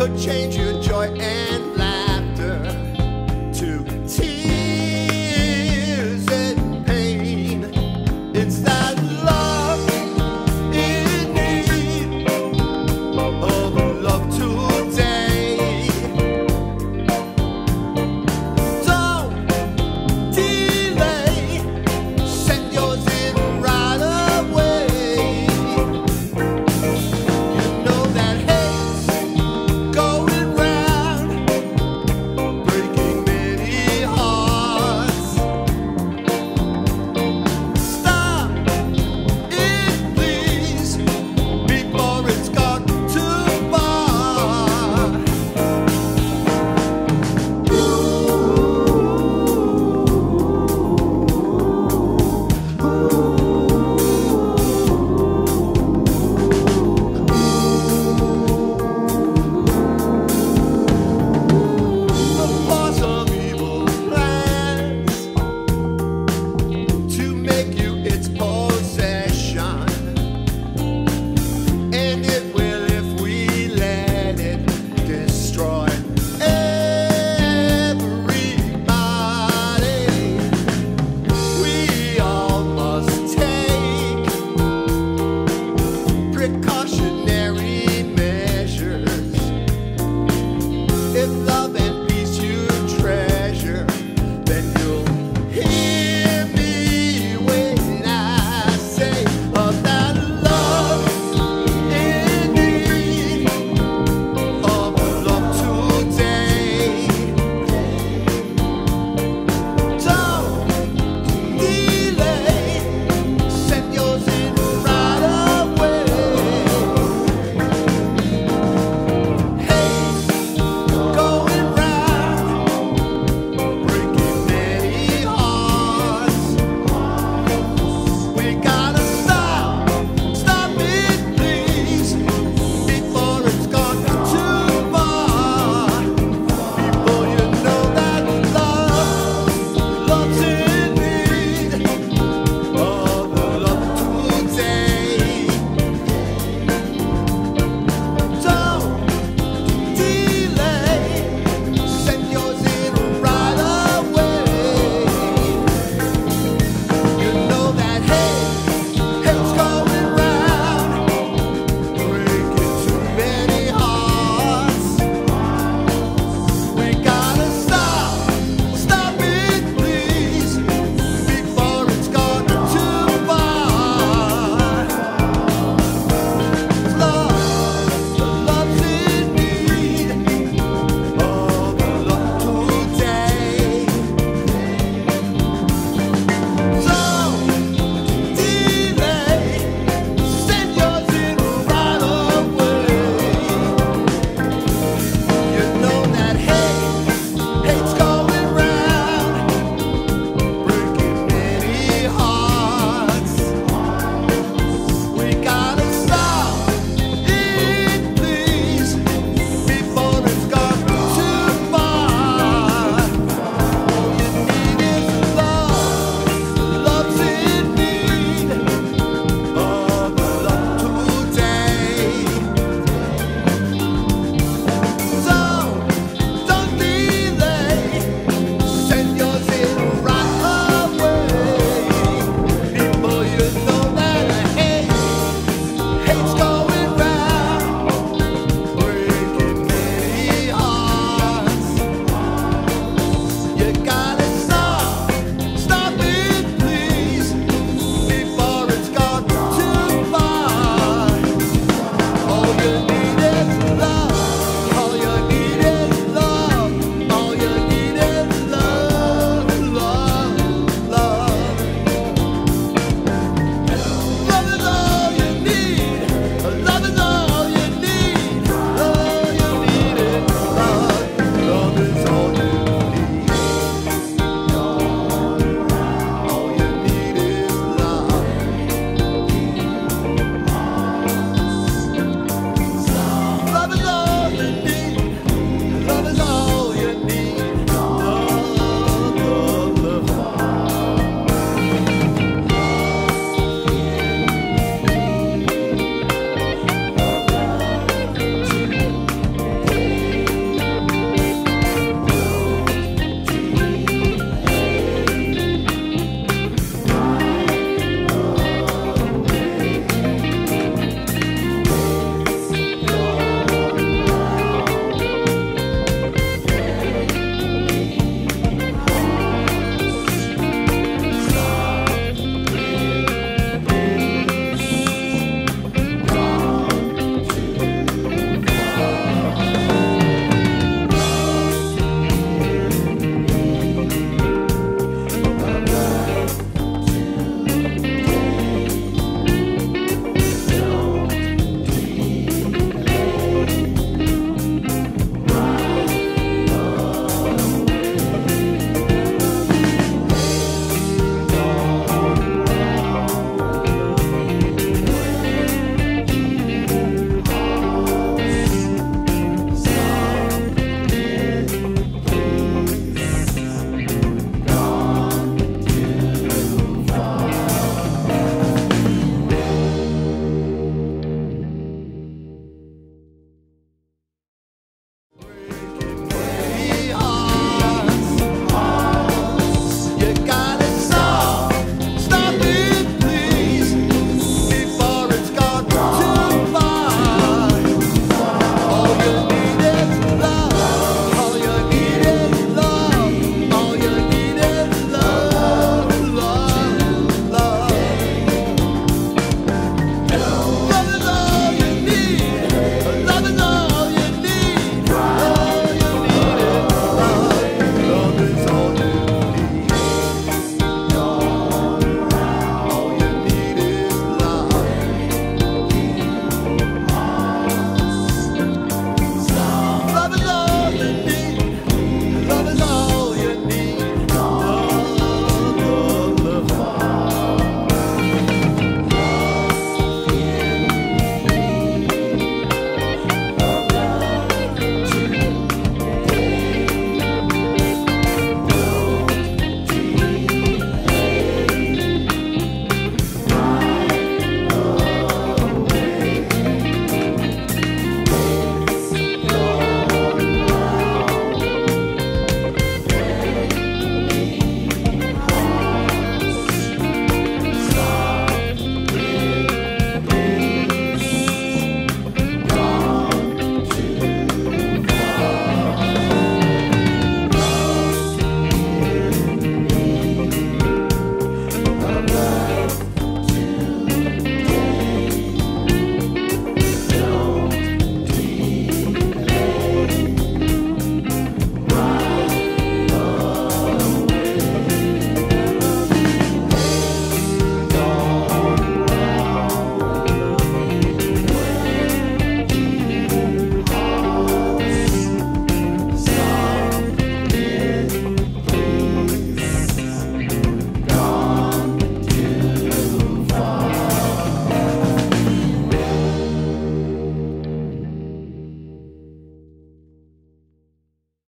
could change your joy and